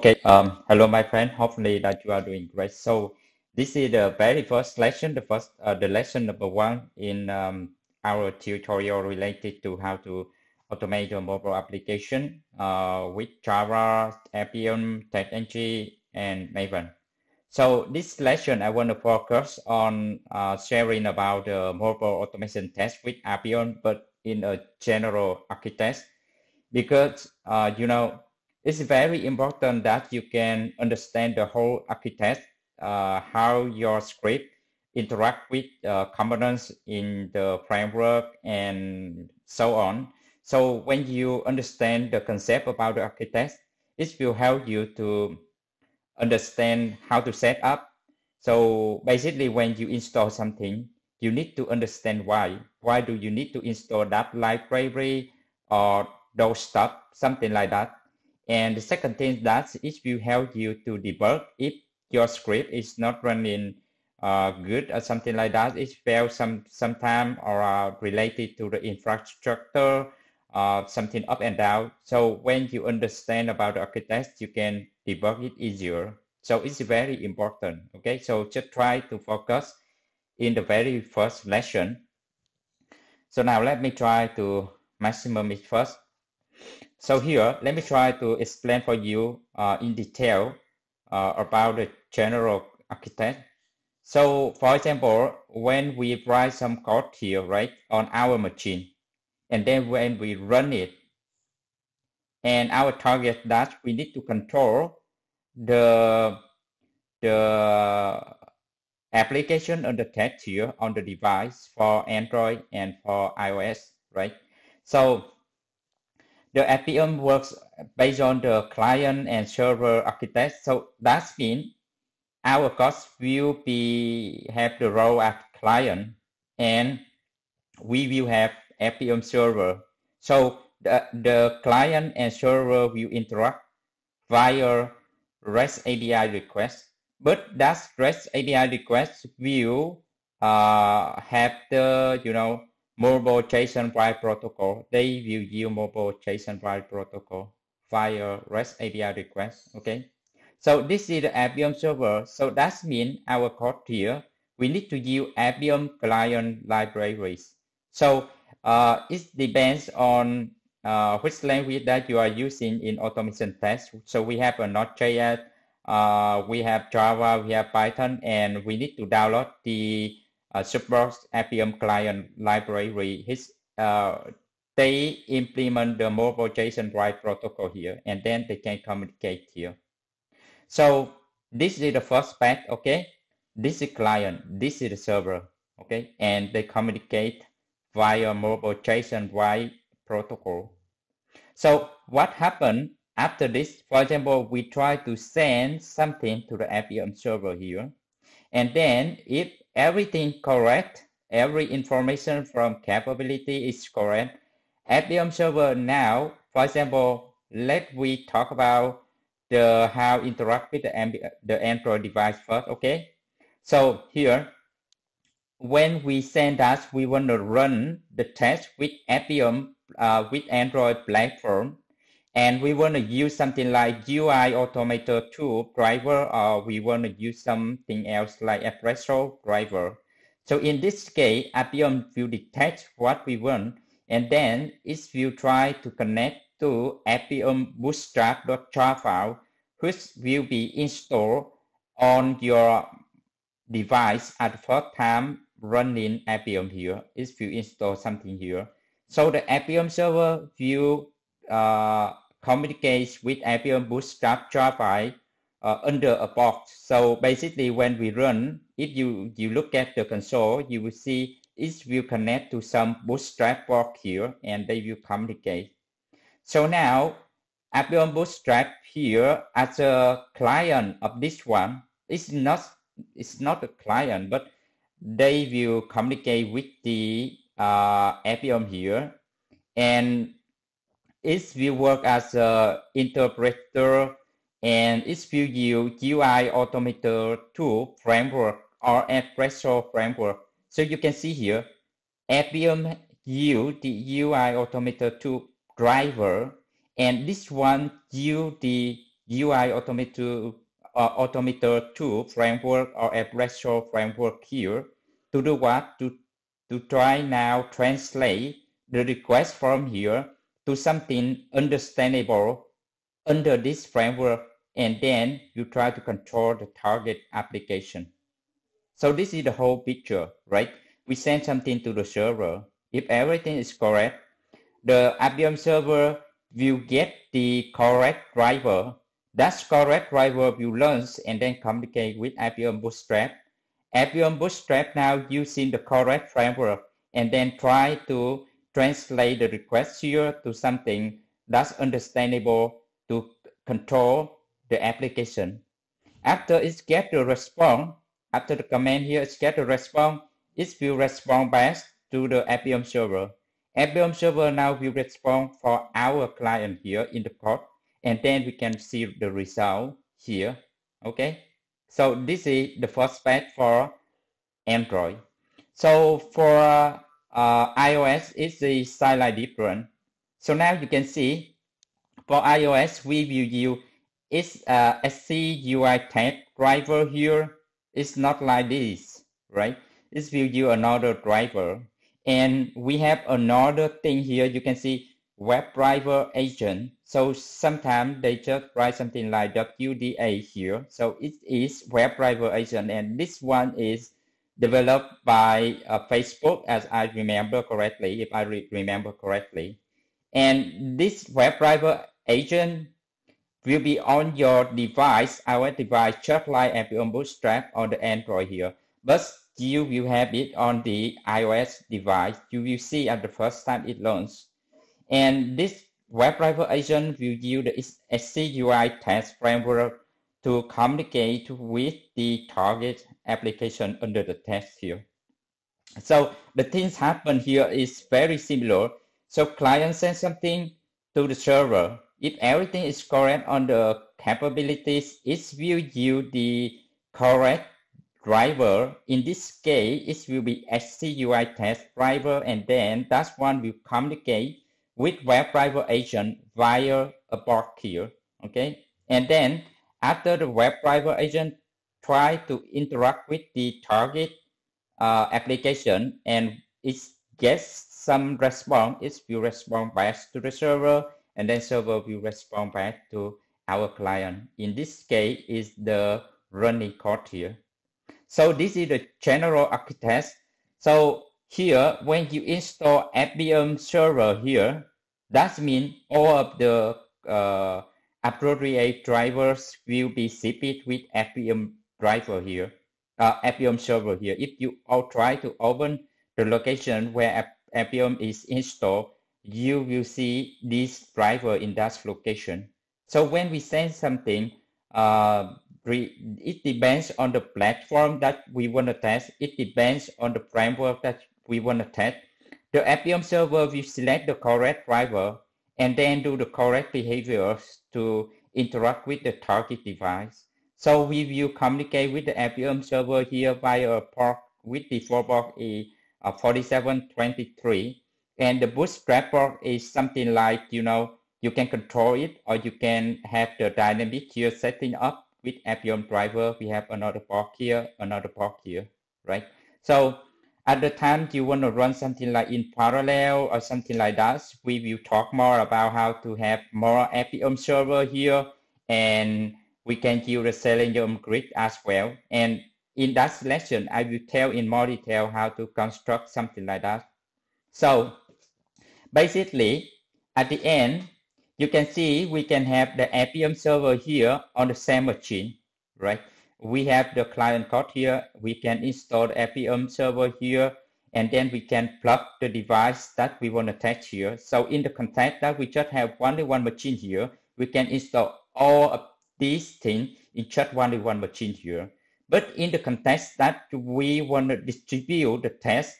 Okay, um, hello, my friend. Hopefully that you are doing great. So this is the very first lesson, the first, uh, the lesson number one in um, our tutorial related to how to automate your mobile application uh, with Java, Appium, TestNG, and Maven. So this lesson, I want to focus on uh, sharing about the mobile automation test with Appium, but in a general architect, because uh, you know it's very important that you can understand the whole architect, uh, how your script interact with uh, components in the framework and so on. So when you understand the concept about the architect, it will help you to understand how to set up. So basically when you install something, you need to understand why. Why do you need to install that library or those stuff, something like that. And the second thing that it will help you to debug if your script is not running uh, good or something like that. It fails some sometime or uh, related to the infrastructure, uh, something up and down. So when you understand about the architect, you can debug it easier. So it's very important. Okay, so just try to focus in the very first lesson. So now let me try to maximum it first. So here, let me try to explain for you uh, in detail uh, about the general architect. So for example, when we write some code here, right, on our machine, and then when we run it, and our target that we need to control the the application on the text here on the device for Android and for iOS, right? So the Appium works based on the client and server architect. So that means our cost will be have the role as client and we will have Appium server. So the, the client and server will interact via REST API request. But that REST API request will uh, have the you know mobile JSON wire protocol. They will use mobile JSON wire protocol via REST API request. Okay. So this is the Appium server. So that means our code here, we need to use Appium client libraries. So uh, it depends on uh, which language that you are using in automation test. So we have a Node.js, uh, we have Java, we have Python, and we need to download the uh, supports Appium client library. His, uh, they implement the mobile JSON wire protocol here, and then they can communicate here. So this is the first path, okay? This is client, this is the server, okay? And they communicate via mobile JSON wire protocol. So what happened after this? For example, we try to send something to the Appium server here. And then if everything correct, every information from capability is correct, Appium server now, for example, let we talk about the how interact with the, the Android device first, okay? So here, when we send that, we want to run the test with Appium uh, with Android platform, and we want to use something like UI Automator 2 driver, or we want to use something else like Espresso driver. So in this case, Appium will detect what we want, and then it will try to connect to Appium bootstrap.jar file, which will be installed on your device at the first time running Appium here. It will install something here. So the Appium server will uh, communicates with Appium Bootstrap Java uh, under a box. So basically, when we run, if you, you look at the console, you will see it will connect to some Bootstrap box here, and they will communicate. So now, Appium Bootstrap here as a client of this one, it's not it's not a client, but they will communicate with the uh, Appium here, and it will work as an interpreter and it will use UI Automator 2 framework or Espresso framework. So you can see here, Appium use the UI Automator 2 driver, and this one use the UI Automator, uh, Automator 2 framework or Espresso framework here to do what? To, to try now translate the request from here to something understandable under this framework and then you try to control the target application. So this is the whole picture, right? We send something to the server. If everything is correct, the Appium server will get the correct driver. That correct driver will learn and then communicate with Appium Bootstrap. Appium Bootstrap now using the correct framework and then try to translate the request here to something that's understandable to control the application. After it gets the response, after the command here, it gets the response, it will respond back to the Appium server. Appium server now will respond for our client here in the code, and then we can see the result here. Okay, so this is the first step for Android. So for uh, iOS, is a slightly different. So now you can see for iOS, we will use it's uh, XCUITest driver here. It's not like this, right? This will use another driver. And we have another thing here. You can see web driver agent. So sometimes they just write something like WDA here. So it is web driver agent. And this one is developed by uh, Facebook, as I remember correctly, if I re remember correctly. And this WebDriver agent will be on your device, our device, just like Appium Bootstrap on the Android here. But you will have it on the iOS device. You will see at the first time it launches. And this WebDriver agent will use the XCUITest framework to communicate with the target application under the test here. So the things happen here is very similar. So client sends something to the server if everything is correct on the capabilities, it will use the correct driver. In this case, it will be XCUITest driver, and then that one will communicate with WebDriver agent via a bot here. Okay, and then after the WebDriver agent try to interact with the target uh, application and it gets some response, it will respond back to the server and then server will respond back to our client. In this case, is the running code here. So this is the general architect. So here, when you install Appium server here, that means all of the uh, appropriate drivers will be shipped with Appium driver here, uh, Appium server here. If you all try to open the location where Appium is installed, you will see this driver in that location. So when we send something, uh, it depends on the platform that we want to test. It depends on the framework that we want to test. The Appium server will select the correct driver and then do the correct behaviors to interact with the target device. So we will communicate with the Appium server here via a port with the port is uh, 4723 and the bootstrap port is something like, you know, you can control it or you can have the dynamic here setting up with Appium driver. We have another port here, another port here, right? So at the time you want to run something like in parallel or something like that, we will talk more about how to have more Appium server here and we can use the Selenium grid as well. And in that lesson, I will tell in more detail how to construct something like that. So Basically, at the end, you can see we can have the Appium server here on the same machine, right? We have the client code here. We can install the Appium server here, and then we can plug the device that we want to test here. So in the context that we just have only one machine here, we can install all of these things in just only one machine here. But in the context that we want to distribute the test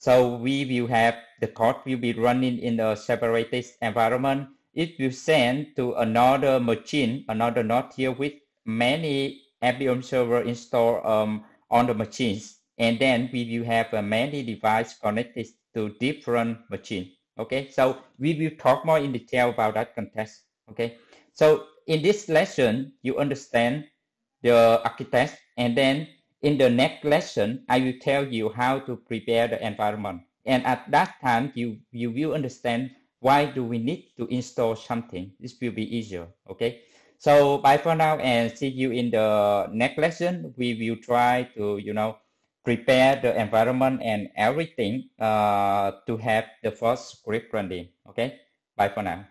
so we will have the code will be running in a separated environment. It will send to another machine, another node here with many Appium server installed um, on the machines. And then we will have uh, many devices connected to different machines. Okay, so we will talk more in detail about that context. Okay, so in this lesson, you understand the architect, and then in the next lesson, I will tell you how to prepare the environment. And at that time, you, you will understand why do we need to install something. This will be easier, okay? So bye for now and see you in the next lesson. We will try to, you know, prepare the environment and everything uh, to have the first script running. Okay, bye for now.